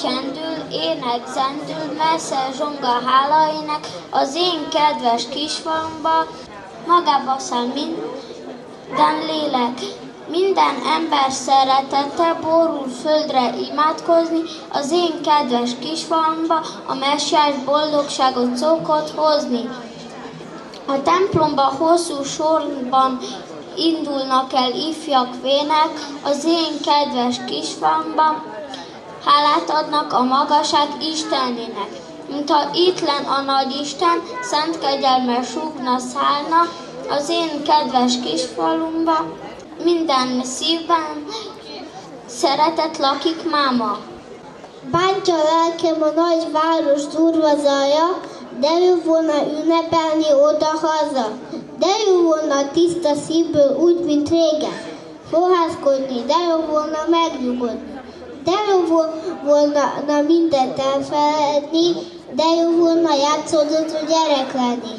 csendül, ének zendül, messze zsonga hálaének, az én kedves kisfalomba, magába száll minden lélek. Minden ember szeretete borul földre imádkozni, az én kedves kisfalomba a messiás boldogságot szokott hozni. A templomba hosszú sorban indulnak el ifjak vének, az én kedves kisfamban hálát adnak a magaság Istenének. Mintha itt len a nagy Isten, szent kegyelme súgna szállna, az én kedves kisfalumba, minden szívben szeretet lakik máma. Bántja lelkem a nagy város durva zaja, de jó volna ünnepelni oda-haza. De jó volna tiszta szívből úgy, mint régen. Fohászkodni, de jó volna megnyugodni. De jó volna na mindent elfeledni, de jó volna játszódott gyerek lenni.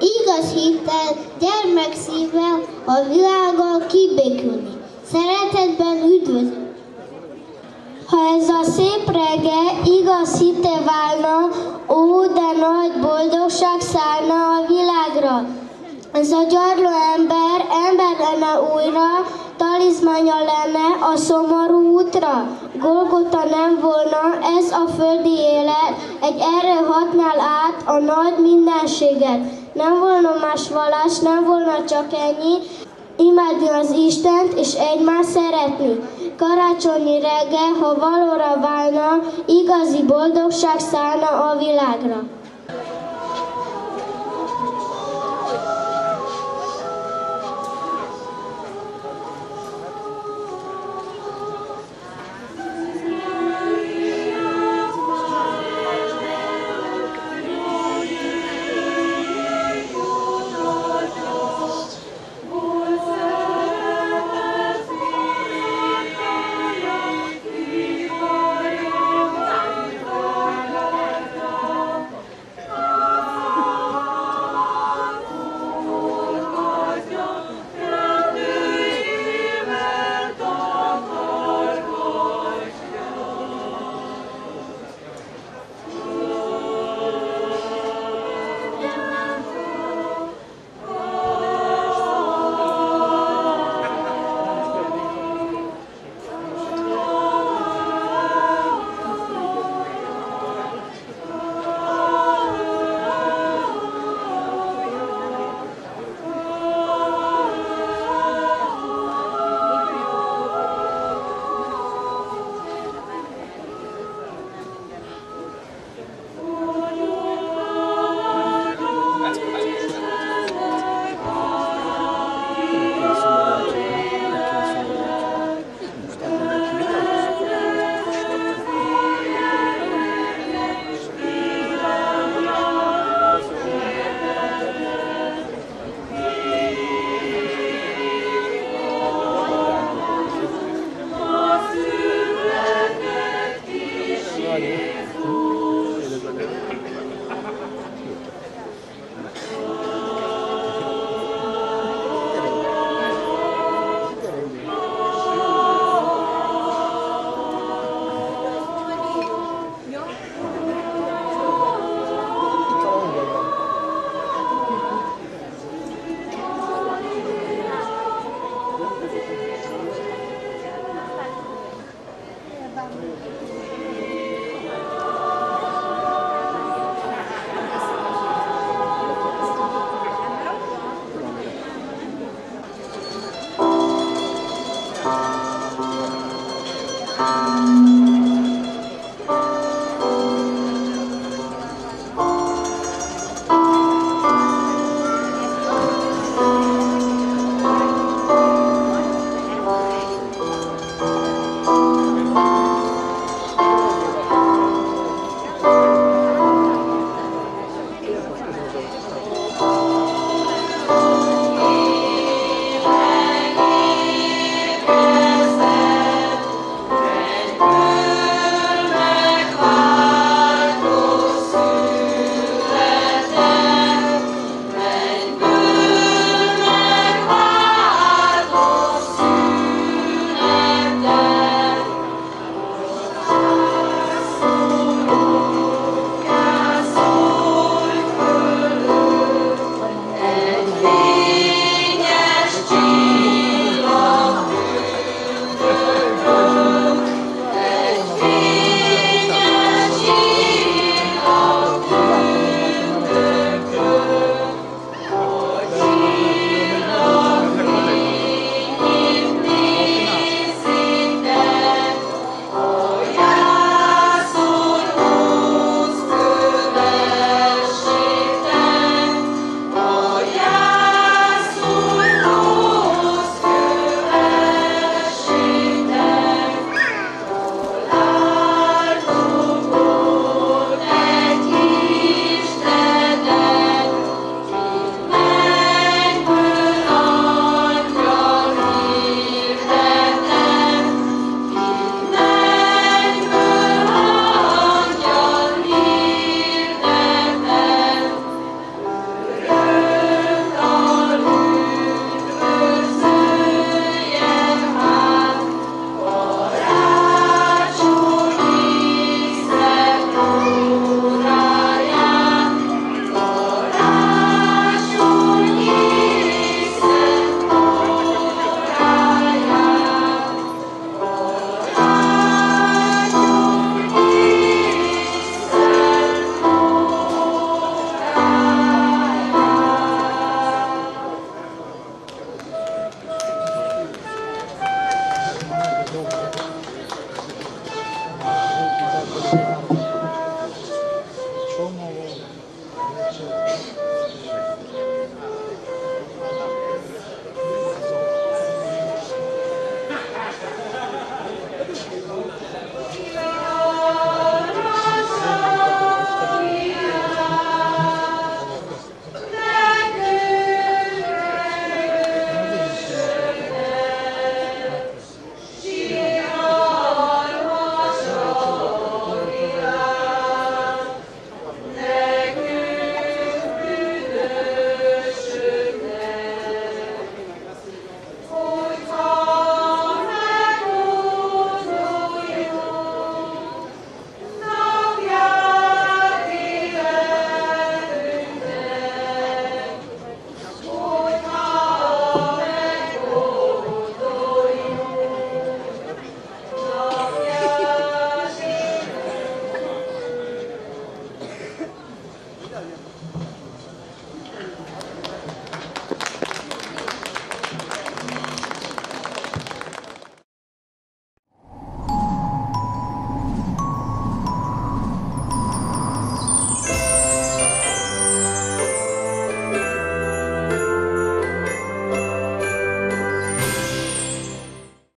Igaz hittel, gyermek szívvel, a világgal kibékülni. Szeretetben üdvözlni. Ha ez a szép reggel igaz hite válna, ó, de nagy boldogság szállna a világra. Ez a gyarló ember, ember lenne újra, talizmanya lenne a szomorú útra. Golgota nem volna ez a földi élet, egy erre hatnál át a nagy mindenséget. Nem volna más valás, nem volna csak ennyi, imádni az Istent és egymást szeretni. Karácsonyi reggel, ha valóra válna, igazi boldogság szállna a világra.